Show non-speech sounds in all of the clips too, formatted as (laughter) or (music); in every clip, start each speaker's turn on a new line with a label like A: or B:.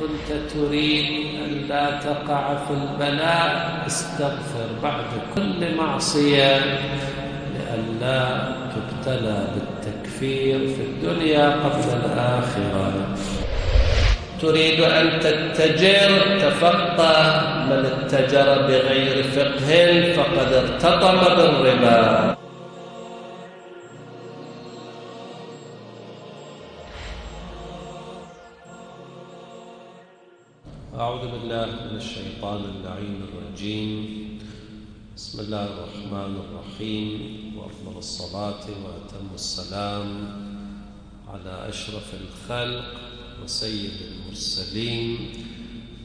A: كنت تريد أن لا تقع في البلاء استغفر بعد كل معصية لئلا تبتلى بالتكفير في الدنيا قبل الآخرة. تريد أن تتجر تفقه من اتجر بغير فقه فقد ارتطم بالربا. أعوذ بالله من الشيطان اللعين الرجيم. بسم الله الرحمن الرحيم. وأفضل الصلاة وأتم السلام على أشرف الخلق وسيد المرسلين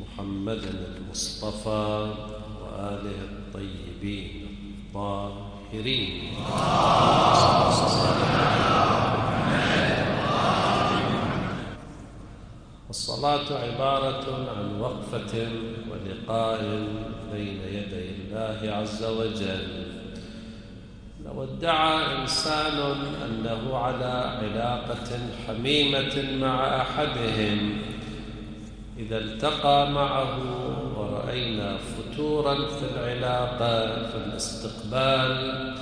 A: محمد المصطفى وآله الطيبين الطاهرين. الصلاة عبارة عن وقفة ولقاء بين يدي الله عز وجل. لو ادعى إنسان أنه على علاقة حميمة مع أحدهم إذا التقى معه ورأينا فتورا في العلاقة في الاستقبال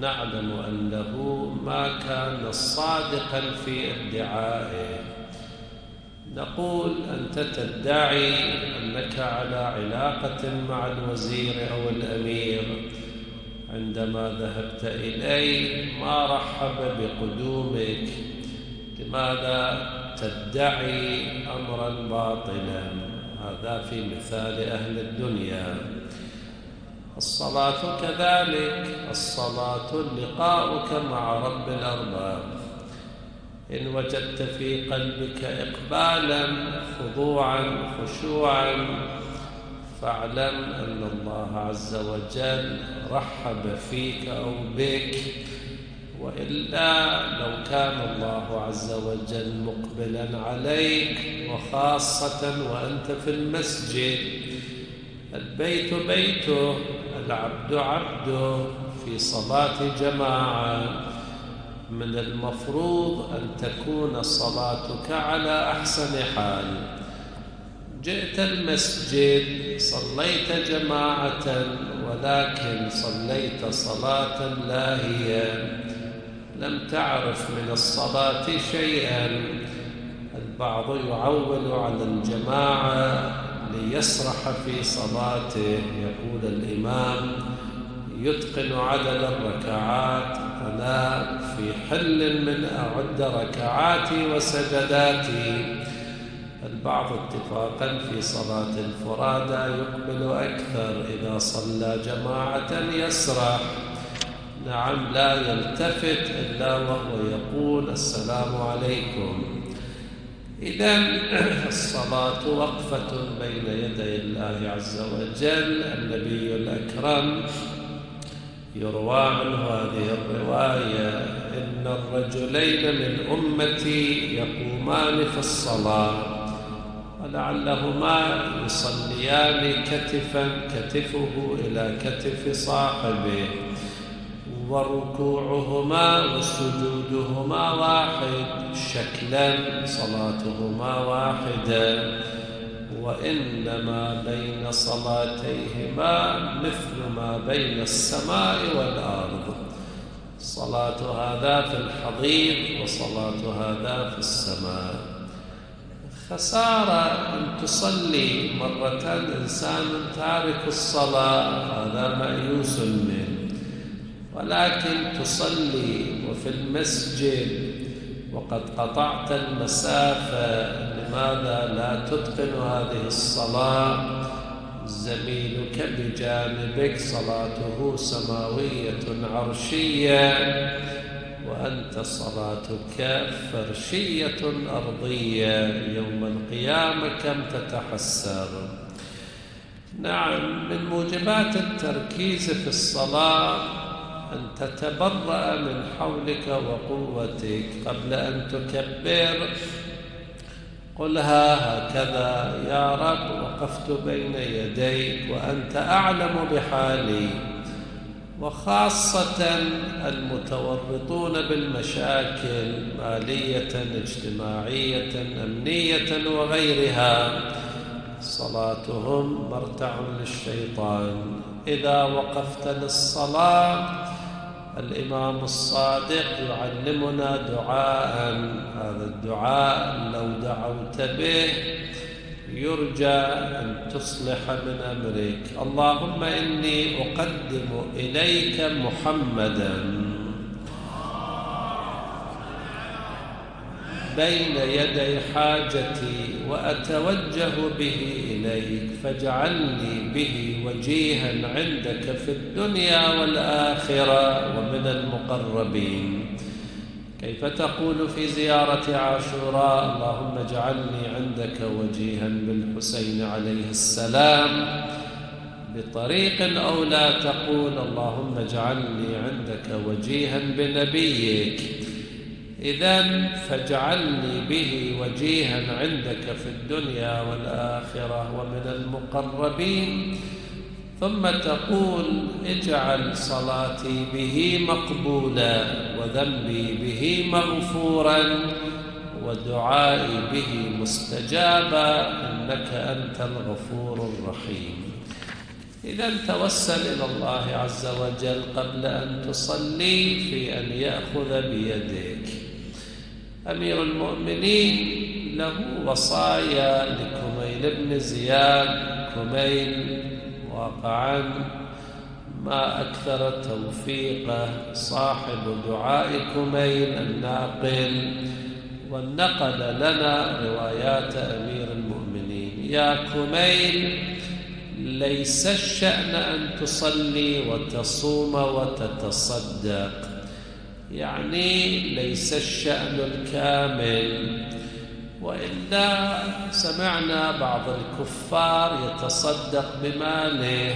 A: نعلم أنه ما كان صادقا في ادعائه. نقول أنت تدعي أنك على علاقة مع الوزير أو الأمير. عندما ذهبت إليه ما رحب بقدومك. لماذا تدعي أمرا باطلا؟ هذا في مثال أهل الدنيا. الصلاة كذلك. الصلاة لقاؤك مع رب الأرباب. إن وجدت في قلبك إقبالا خضوعا خشوعا فاعلم أن الله عز وجل رحب فيك أو بك. وإلا لو كان الله عز وجل مقبلا عليك وخاصة وأنت في المسجد البيت بيته العبد عبده في صلاة جماعة. من المفروض أن تكون صلاتك على أحسن حال. جئت المسجد صليت جماعة ولكن صليت صلاة لاهية لم تعرف من الصلاة شيئا. البعض يعول على الجماعة ليسرح في صلاته. يقول الإمام يتقن عدد الركعات أنا في حل من أعد ركعاتي وسجداتي. البعض اتفاقا في صلاة الفرادى يقبل أكثر إذا صلى جماعة يسرح نعم لا يلتفت إلا وهو يقول السلام عليكم. إذا (clears throat) الصلاة وقفة بين يدي الله عز وجل النبي الأكرم يروى عنه هذه الرواية إن الرجلين من أمتي يقومان في الصلاة ولعلهما يصليان كتفا كتفه إلى كتف صاحبه وركوعهما وسجودهما واحد شكلا صلاتهما واحدة وإنما بين صلاتيهما مثل ما بين السماء والأرض. صلاة هذا في الحضيض وصلاة هذا في السماء. خسارة أن تصلي مرة إنسان تارك الصلاة هذا مأيوس منه. ولكن تصلي وفي المسجد وقد قطعت المسافة لماذا لا تتقن هذه الصلاة؟ زميلك بجانبك صلاته سماوية عرشية وأنت صلاتك فرشية أرضية. يوم القيامة كم تتحسر؟ نعم من موجبات التركيز في الصلاة أن تتبرأ من حولك وقوتك قبل أن تكبر. قلها هكذا يا رب وقفت بين يديك وأنت أعلم بحالي. وخاصة المتورطون بالمشاكل مالية اجتماعية أمنية وغيرها. صلاتهم مرتع للشيطان. إذا وقفت للصلاة الإمام الصادق يعلمنا دعاء هذا الدعاء لو دعوت به يرجى أن تصلح من أمرك. اللهم إني أقدم إليك محمدا بين يدي حاجتي وأتوجه به إليك فاجعلني به وجيها عندك في الدنيا والآخرة ومن المقربين. كيف تقول في زيارة عاشوراء؟ اللهم اجعلني عندك وجيها بالحسين عليه السلام. بطريق أو لا تقول اللهم اجعلني عندك وجيها بنبيك. إذا فاجعلني به وجيها عندك في الدنيا والآخرة ومن المقربين. ثم تقول اجعل صلاتي به مقبولا وذنبي به مغفورا ودعائي به مستجابا إنك أنت الغفور الرحيم. إذا توسل إلى الله عز وجل قبل أن تصلي في أن يأخذ بيدك أمير المؤمنين له وصايا لكميل بن زياد. كميل واقعا ما أكثر توفيقه صاحب دعاء كميل الناقل. ونقل لنا روايات أمير المؤمنين. يا كميل ليس الشأن أن تصلي وتصوم وتتصدق. يعني ليس الشأن الكامل وإلا سمعنا بعض الكفار يتصدق بماله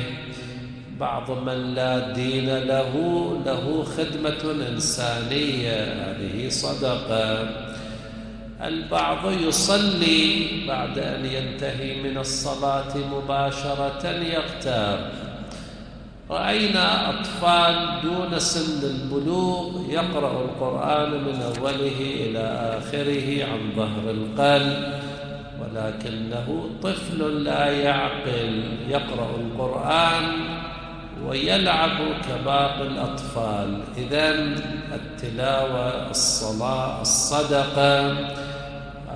A: بعض من لا دين له له خدمة إنسانية هذه صدقة. البعض يصلي بعد أن ينتهي من الصلاة مباشرة يغتاب. رأينا أطفال دون سن البلوغ يقرأ القرآن من أوله إلى آخره عن ظهر القلب ولكنه طفل لا يعقل. يقرأ القرآن ويلعب كباقي الأطفال. إذا التلاوة الصلاة الصدقة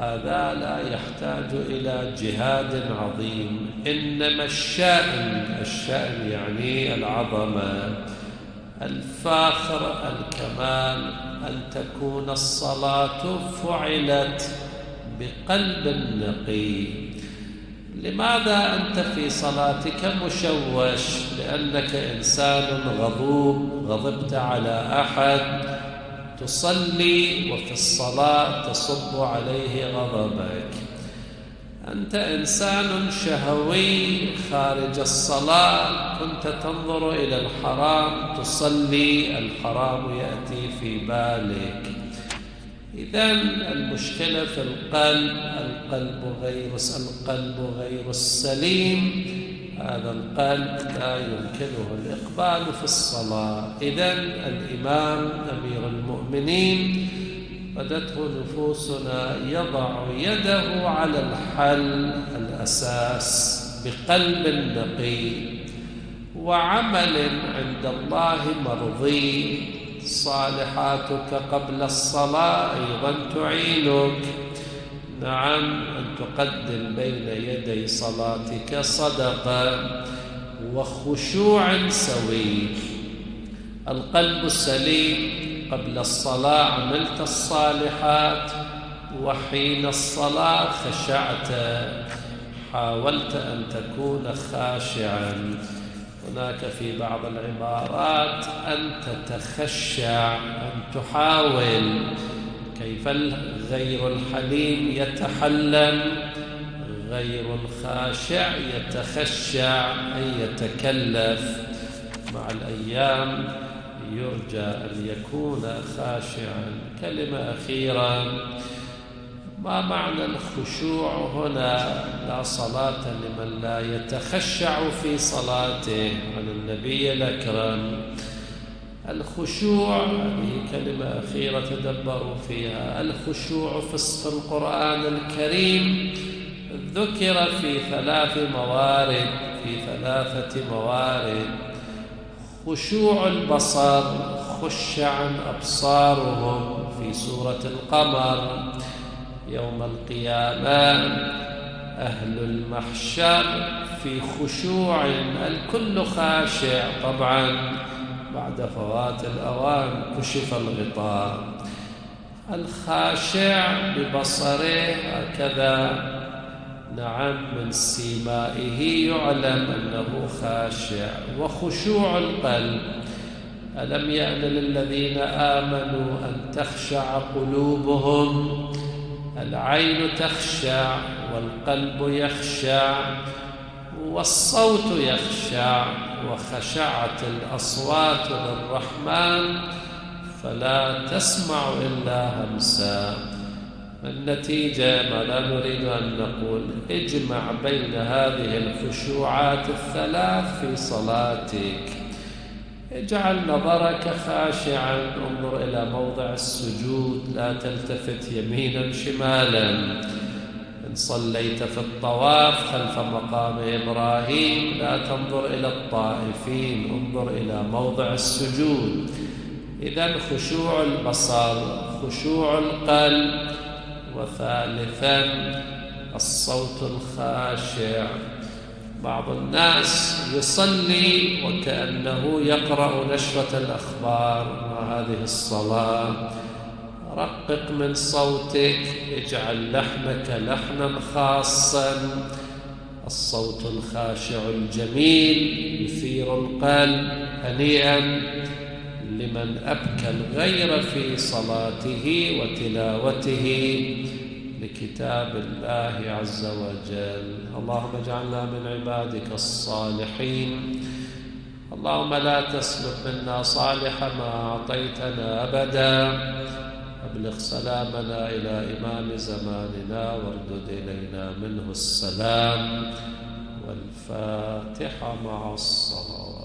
A: هذا لا يحتاج إلى جهاد عظيم. إنما الشأن الشأن يعني العظمة الفاخر الكمال أن تكون الصلاة فعلت بقلب نقي. لماذا أنت في صلاتك مشوش؟ لأنك إنسان غضوب غضبت على أحد. تصلي وفي الصلاة تصب عليه غضبك. أنت إنسان شهوي خارج الصلاة كنت تنظر إلى الحرام تصلي الحرام يأتي في بالك. إذا المشكلة في القلب القلب غير القلب غير السليم. هذا القلب لا يمكنه الإقبال في الصلاة. إذا الإمام أمير المؤمنين بدته نفوسنا يضع يده على الحل الأساس بقلب نقي وعمل عند الله مرضي. صالحاتك قبل الصلاة أيضا تعينك. نعم أن تقدم بين يدي صلاتك صدقة وخشوع سوي. القلب السليم قبل الصلاة عملت الصالحات وحين الصلاة خشعت حاولت أن تكون خاشعا. هناك في بعض العبارات أن تتخشع أن تحاول. كيف غير الحليم يتحلم؟ غير الخاشع يتخشع أي يتكلف. مع الأيام يرجى أن يكون خاشعا. كلمة أخيرة ما معنى الخشوع هنا؟ لا صلاة لمن لا يتخشع في صلاته. عن النبي الأكرم. الخشوع هذه كلمة أخيرة تدبروا فيها. الخشوع في القرآن الكريم. ذكر في ثلاث موارد في ثلاثة موارد. خشوع البصر خش عن أبصارهم في سورة القمر. يوم القيامة أهل المحشر في خشوع الكل خاشع طبعا. بعد فوات الأوان كشف الغطاء. الخاشع ببصره هكذا. نعم من سيمائه يعلم أنه خاشع. وخشوع القلب. ألم يأن للذين آمنوا أن تخشع قلوبهم؟ العين تخشع والقلب يخشع. والصوت يخشع وخشعت الأصوات للرحمن فلا تسمع إلا همسا النتيجة ما لا نريد أن نقول اجمع بين هذه الخشوعات الثلاث في صلاتك. اجعل نظرك خاشعا انظر إلى موضع السجود لا تلتفت يمينا شمالا. صليت في الطواف خلف مقام إبراهيم. لا تنظر إلى الطائفين انظر إلى موضع السجود. إذا خشوع البصر خشوع القلب. وثالثا الصوت الخاشع. بعض الناس يصلي وكأنه يقرأ نشرة الأخبار. وهذه الصلاة؟ رقق من صوتك اجعل لحنك لحنا خاصا. الصوت الخاشع الجميل يثير القلب هنيئا لمن أبكى الغير في صلاته وتلاوته لكتاب الله عز وجل. اللهم اجعلنا من عبادك الصالحين. اللهم لا تسلب منا صالح ما أعطيتنا أبدا. أبلغ سلامنا إلى إمام زماننا واردد إلينا منه السلام والفاتحة مع الصلوات